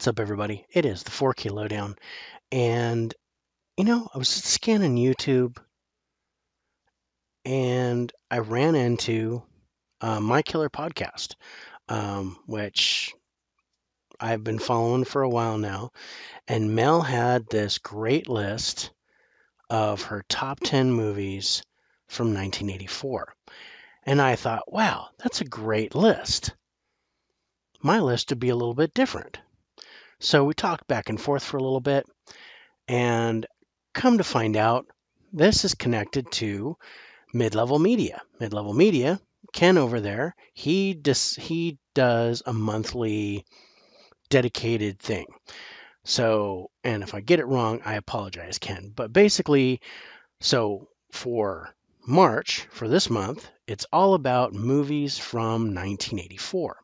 What's up, everybody? It is the 4K Lowdown. And, you know, I was scanning YouTube and I ran into uh, My Killer Podcast, um, which I've been following for a while now. And Mel had this great list of her top 10 movies from 1984. And I thought, wow, that's a great list. My list would be a little bit different. So we talked back and forth for a little bit, and come to find out, this is connected to mid level media. Mid level media, Ken over there, he dis- he does a monthly dedicated thing. So, and if I get it wrong, I apologize, Ken. But basically, so for March, for this month, it's all about movies from 1984.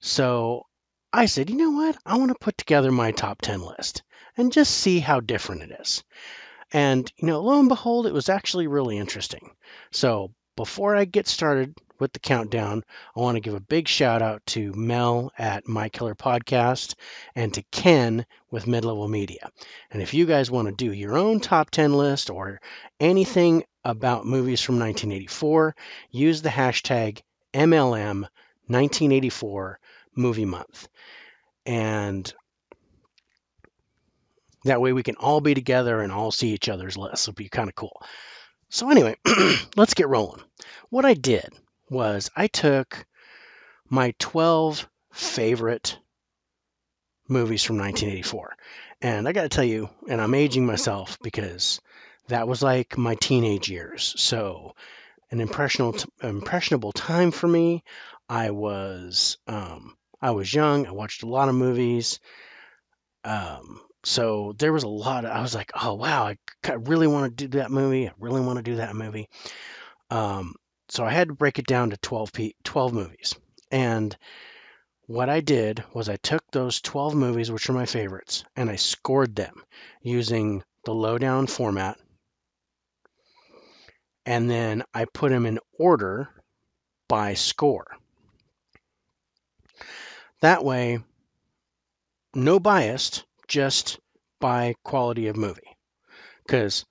So I said, you know what? I want to put together my top 10 list and just see how different it is. And, you know, lo and behold, it was actually really interesting. So before I get started with the countdown, I want to give a big shout out to Mel at My Killer Podcast and to Ken with Mid Level Media. And if you guys want to do your own top 10 list or anything about movies from 1984, use the hashtag MLM1984 movie month. And that way we can all be together and all see each other's lists. It'll be kind of cool. So, anyway, let's get rolling. What I did was I took my 12 favorite movies from 1984. And I got to tell you, and I'm aging myself because that was like my teenage years. So, an impressionable, impressionable time for me. I was um, I was young. I watched a lot of movies. Um, so there was a lot of, I was like, oh, wow, I, really want to do that movie. I really want to do that movie. Um, so I had to break it down to 12, p- 12 movies. And what I did was I took those 12 movies, which are my favorites, and I scored them using the lowdown format. And then I put them in order by score. That way, no biased, just by quality of movie. Because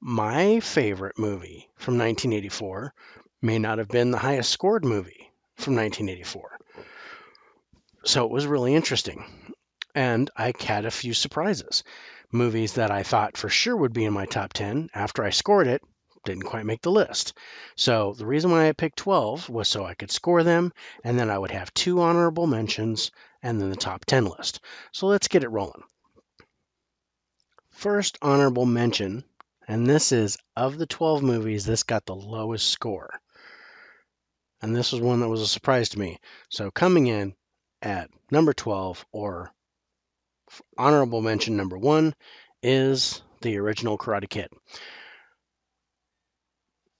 my favorite movie from 1984 may not have been the highest scored movie from 1984. So it was really interesting. And I had a few surprises. Movies that I thought for sure would be in my top 10 after I scored it didn't quite make the list. So the reason why I picked 12 was so I could score them, and then I would have two honorable mentions and then the top 10 list. So let's get it rolling. First honorable mention, and this is of the 12 movies, this got the lowest score. And this was one that was a surprise to me. So coming in at number 12, or honorable mention number one, is the original Karate Kid.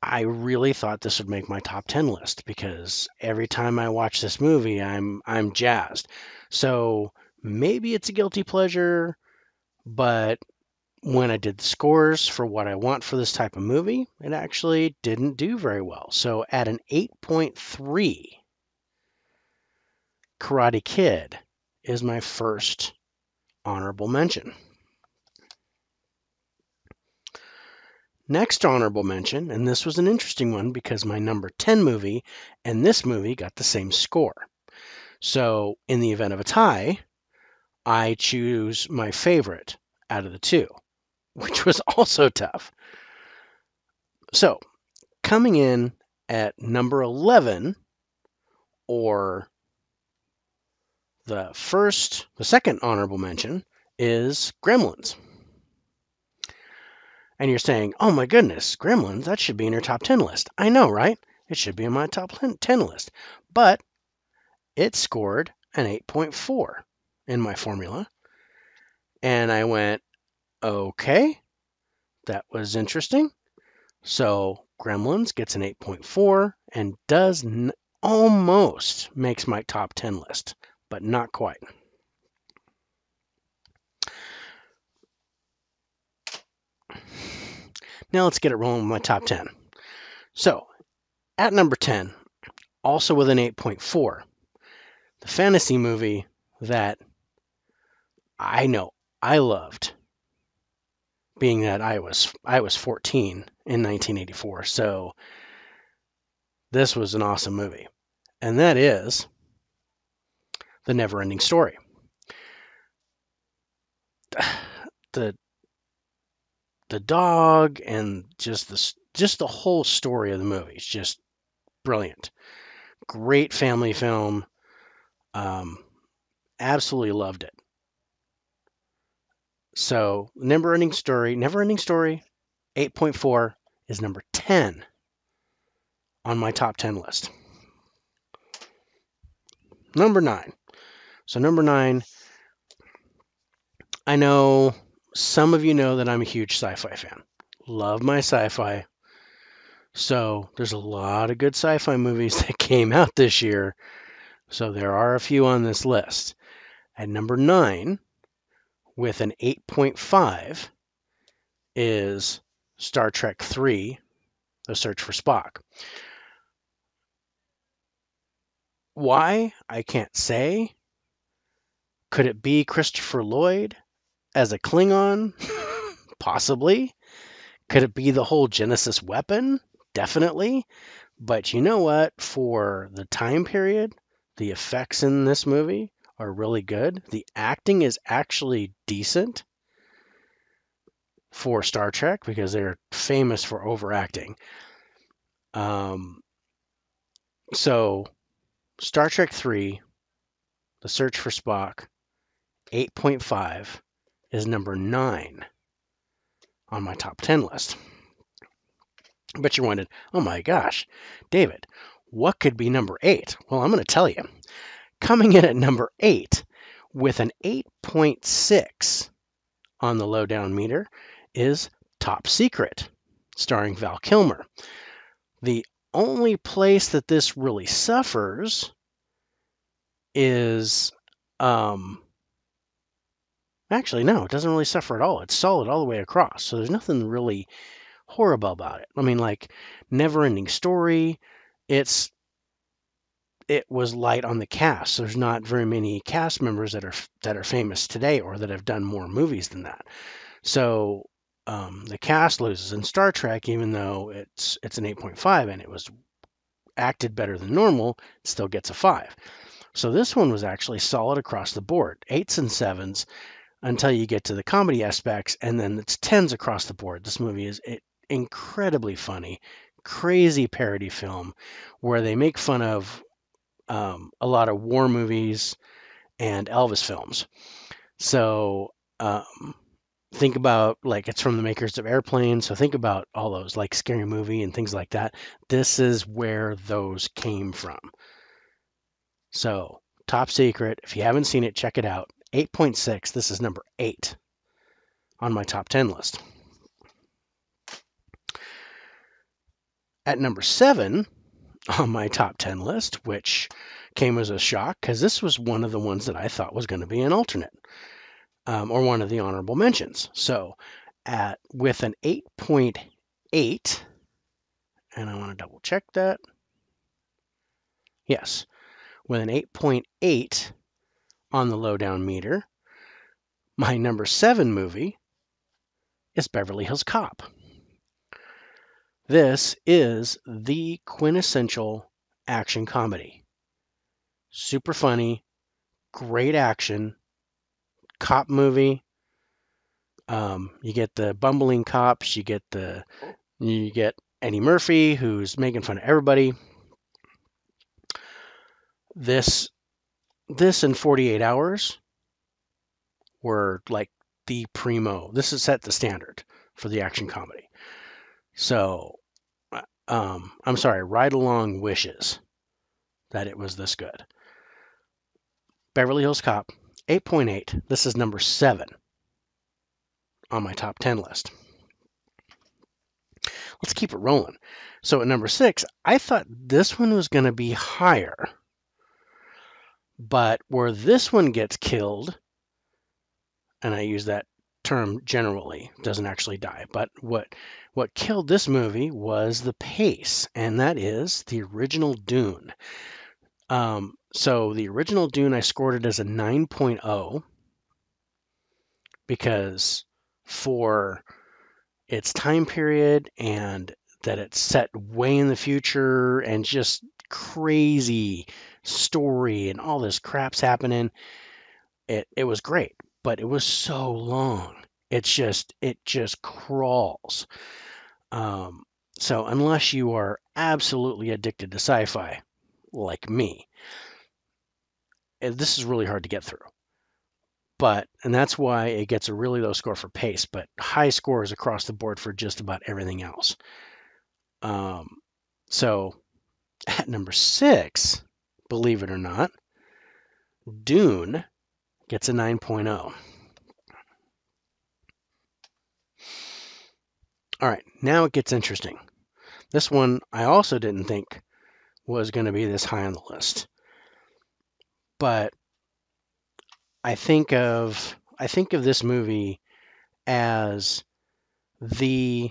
I really thought this would make my top 10 list because every time I watch this movie, I'm I'm jazzed. So maybe it's a guilty pleasure, but when I did the scores for what I want for this type of movie, it actually didn't do very well. So at an 8.3, Karate Kid is my first honorable mention. Next honorable mention, and this was an interesting one because my number 10 movie and this movie got the same score. So, in the event of a tie, I choose my favorite out of the two, which was also tough. So, coming in at number 11, or the first, the second honorable mention, is Gremlins and you're saying, oh my goodness, Gremlins, that should be in your top 10 list. I know, right? It should be in my top 10 list. But it scored an 8.4 in my formula. And I went, okay, that was interesting. So Gremlins gets an 8.4 and does n- almost makes my top 10 list, but not quite. Now let's get it rolling with my top 10. So, at number 10, also with an 8.4, the fantasy movie that I know I loved being that I was I was 14 in 1984. So this was an awesome movie. And that is The Never-Ending Story. The the dog and just the just the whole story of the movie is just brilliant. Great family film. Um, absolutely loved it. So, never ending story, never ending story, 8.4 is number 10 on my top 10 list. Number nine. So, number nine, I know some of you know that I'm a huge sci fi fan. Love my sci fi. So, there's a lot of good sci fi movies that came out this year. So, there are a few on this list. At number nine, with an 8.5 is Star Trek 3 The Search for Spock. Why? I can't say. Could it be Christopher Lloyd as a Klingon? Possibly. Could it be the whole Genesis weapon? Definitely. But you know what? For the time period, the effects in this movie, are really good. The acting is actually decent for Star Trek because they're famous for overacting. Um, so, Star Trek 3, The Search for Spock, 8.5 is number 9 on my top 10 list. But you're wondering, oh my gosh, David, what could be number 8? Well, I'm going to tell you. Coming in at number eight with an 8.6 on the lowdown meter is Top Secret, starring Val Kilmer. The only place that this really suffers is um actually no it doesn't really suffer at all it's solid all the way across so there's nothing really horrible about it i mean like never ending story it's it was light on the cast. There's not very many cast members that are that are famous today or that have done more movies than that. So um, the cast loses in Star Trek, even though it's it's an 8.5 and it was acted better than normal, it still gets a five. So this one was actually solid across the board, eights and sevens until you get to the comedy aspects, and then it's tens across the board. This movie is incredibly funny, crazy parody film where they make fun of um, a lot of war movies and Elvis films. So um, think about like it's from the makers of Airplane. So think about all those like Scary Movie and things like that. This is where those came from. So top secret. If you haven't seen it, check it out. 8.6. This is number eight on my top 10 list. At number seven, on my top 10 list, which came as a shock because this was one of the ones that I thought was going to be an alternate um, or one of the honorable mentions. So, at with an 8.8, and I want to double check that. Yes, with an 8.8 on the lowdown meter, my number seven movie is Beverly Hills Cop. This is the quintessential action comedy. Super funny, great action, cop movie. Um, you get the bumbling cops, you get the you get Eddie Murphy who's making fun of everybody. This this in 48 hours were like the primo. This has set the standard for the action comedy. So um, I'm sorry, Ride Along wishes that it was this good. Beverly Hills Cop, 8.8. This is number seven on my top 10 list. Let's keep it rolling. So at number six, I thought this one was going to be higher. But where this one gets killed, and I use that term generally, doesn't actually die, but what what killed this movie was the pace, and that is the original Dune. Um, so the original Dune, I scored it as a 9.0. because for its time period and that it's set way in the future and just crazy story and all this crap's happening. It it was great, but it was so long. It's just it just crawls. Um, so unless you are absolutely addicted to sci-fi, like me, this is really hard to get through. But and that's why it gets a really low score for pace, but high scores across the board for just about everything else. Um, so at number six, believe it or not, Dune gets a 9.0. All right, now it gets interesting. This one I also didn't think was going to be this high on the list. But I think of I think of this movie as the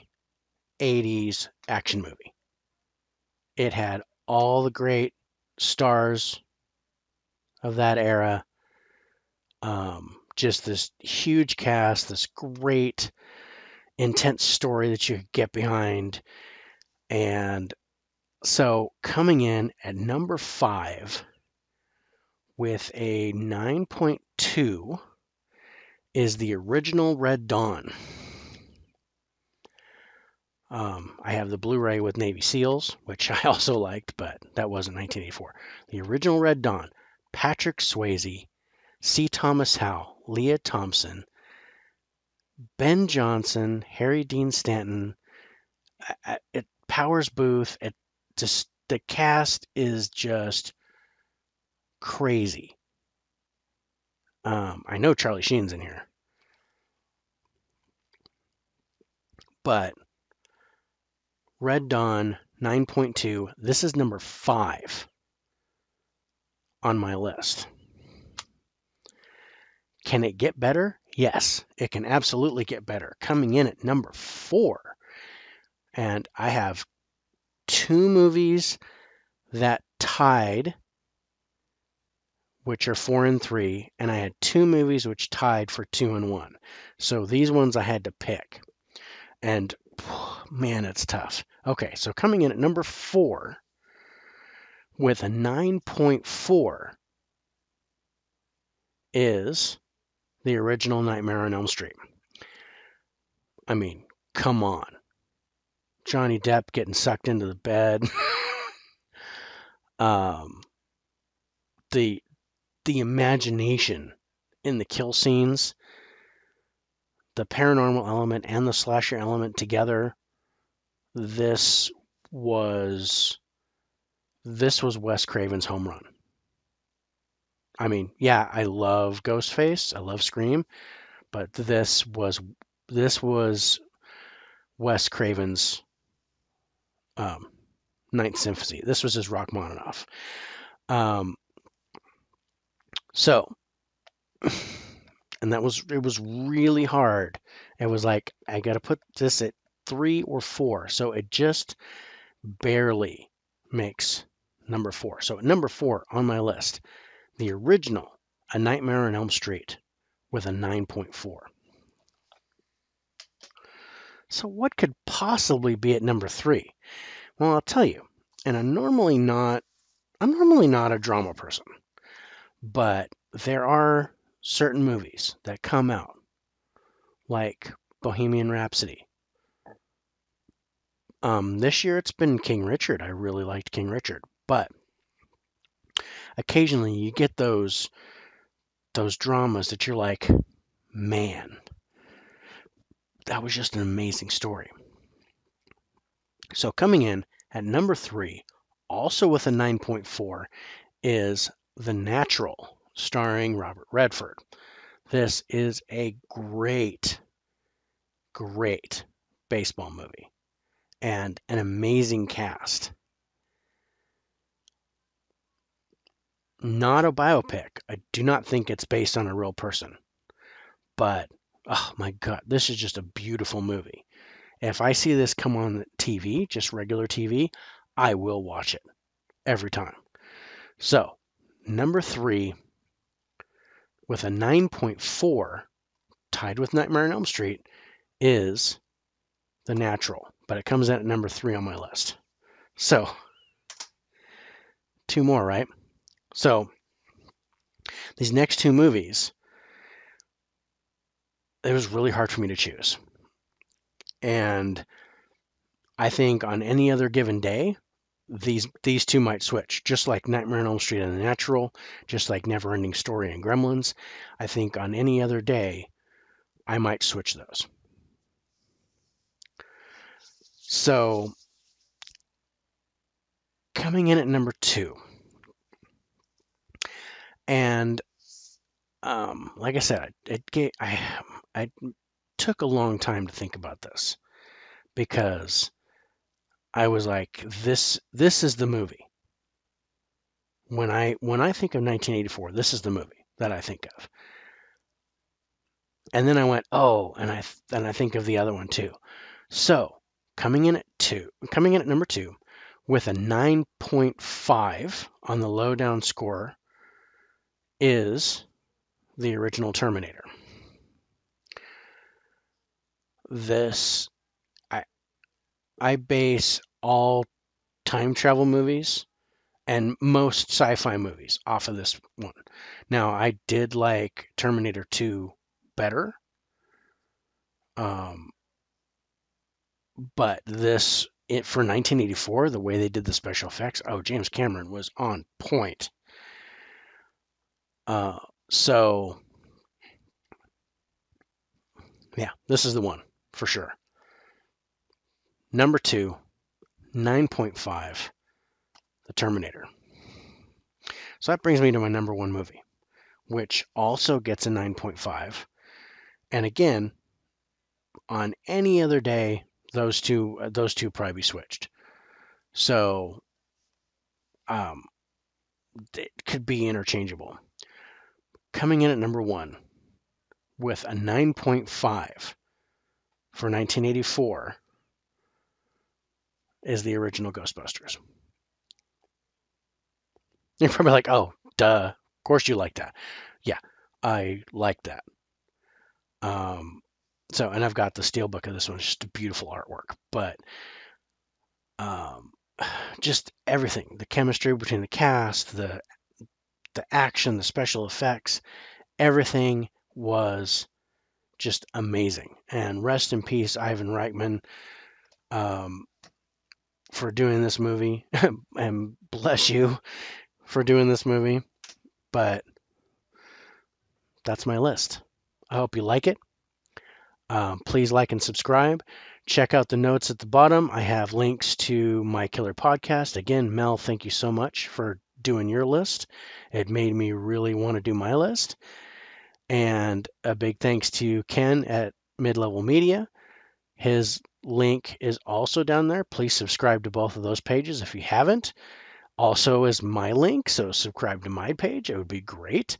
80s action movie. It had all the great stars of that era. Um, just this huge cast, this great, intense story that you get behind. And so coming in at number five with a 9.2 is the original Red Dawn. Um, I have the Blu-ray with Navy SEALs, which I also liked, but that wasn't 1984. The original Red Dawn, Patrick Swayze, C. Thomas Howell, Lea Thompson, Ben Johnson, Harry Dean Stanton, it, Powers Boothe. It just the cast is just crazy. Um, I know Charlie Sheen's in here, but Red Dawn 9.2. This is number five on my list. Can it get better? Yes, it can absolutely get better. Coming in at number four. And I have two movies that tied, which are four and three, and I had two movies which tied for two and one. So these ones I had to pick. And man, it's tough. Okay, so coming in at number four with a 9.4 is the original Nightmare on Elm Street. I mean, come on. Johnny Depp getting sucked into the bed. um, the the imagination in the kill scenes, the paranormal element and the slasher element together. This was this was Wes Craven's home run. I mean, yeah, I love Ghostface, I love Scream, but this was this was Wes Craven's um, Ninth Symphony. This was his Rachmaninoff. Um, so, and that was it was really hard. It was like I got to put this at three or four, so it just barely makes number four. So number four on my list, the original A Nightmare on Elm Street with a 9.4. So what could possibly be at number three? Well, I'll tell you, and I'm normally not I'm normally not a drama person, but there are certain movies that come out like Bohemian Rhapsody. Um, this year it's been King Richard. I really liked King Richard, but occasionally you get those those dramas that you're like, man, that was just an amazing story. So coming in at number three, also with a 9.4, is The Natural, starring Robert Redford. This is a great, great baseball movie and an amazing cast. not a biopic. I do not think it's based on a real person. But oh my god, this is just a beautiful movie. If I see this come on TV, just regular TV, I will watch it every time. So, number 3 with a 9.4 tied with Nightmare on Elm Street, is The Natural, but it comes in at number three on my list. So, two more, right? So, these next two movies, it was really hard for me to choose. And I think on any other given day, these these two might switch, just like Nightmare on Elm Street and The Natural, just like Neverending Story and Gremlins. I think on any other day, I might switch those. So, coming in at number two, and um, like I said, it I I took a long time to think about this because I was like, this this is the movie. When I when I think of 1984, this is the movie that I think of. And then I went, oh, and I and I think of the other one too. So coming in at two, coming in at number two, with a 9.5 on the lowdown score, is the original Terminator. This I base all time travel movies and most sci-fi movies off of this one. Now, I did like Terminator 2 better. Um, but this it for 1984, the way they did the special effects, oh, James Cameron was on point. Uh, so yeah, this is the one for sure. Number two, 9.5, The Terminator. So that brings me to my number one movie, which also gets a 9.5. And again, on any other day, those two uh, those two probably be switched. So um, it could be interchangeable. Coming in at number one with a 9.5 for 1984 is the original Ghostbusters. You're probably like, oh, duh. Of course you like that. Yeah, I like that. Um, so, and I've got the steelbook of this one. It's just a beautiful artwork, but um, just everything, the chemistry between the cast, the the action, the special effects, everything was just amazing. And rest in peace, Ivan Reitman, um, for doing this movie, and bless you for doing this movie. But that's my list. I hope you like it. Um, please like and subscribe. Check out the notes at the bottom. I have links to my killer podcast. Again, Mel, thank you so much for doing your list. It made me really want to do my list. And a big thanks to Ken at Mid Level Media. His link is also down there. Please subscribe to both of those pages if you haven't. Also, is my link, so subscribe to my page. It would be great.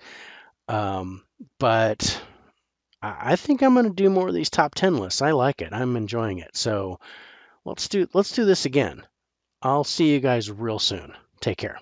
Um, but I think I'm going to do more of these top 10 lists. I like it. I'm enjoying it. So let's do let's do this again. I'll see you guys real soon. Take care.